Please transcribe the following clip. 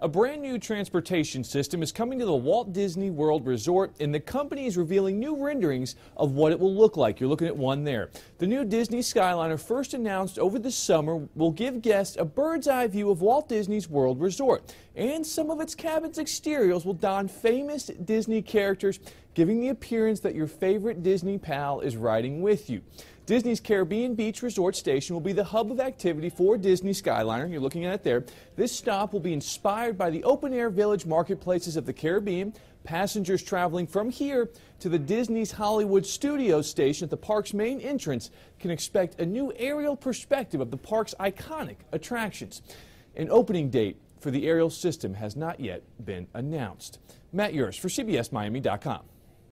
A brand new transportation system is coming to the Walt Disney World Resort, and the company is revealing new renderings of what it will look like. You're looking at one there. The new Disney Skyliner, first announced over the summer, will give guests a bird's eye view of Walt Disney's World Resort, and some of its cabin's exteriors will don famous Disney characters, giving the appearance that your favorite Disney pal is riding with you. Disney's Caribbean Beach Resort Station will be the hub of activity for Disney Skyliner. You're looking at it there. This stop will be inspired by the open air village marketplaces of the Caribbean. Passengers traveling from here to the Disney's Hollywood Studios station at the park's main entrance can expect a new aerial perspective of the park's iconic attractions. An opening date for the aerial system has not yet been announced. Matt Yurus for CBSMiami.com.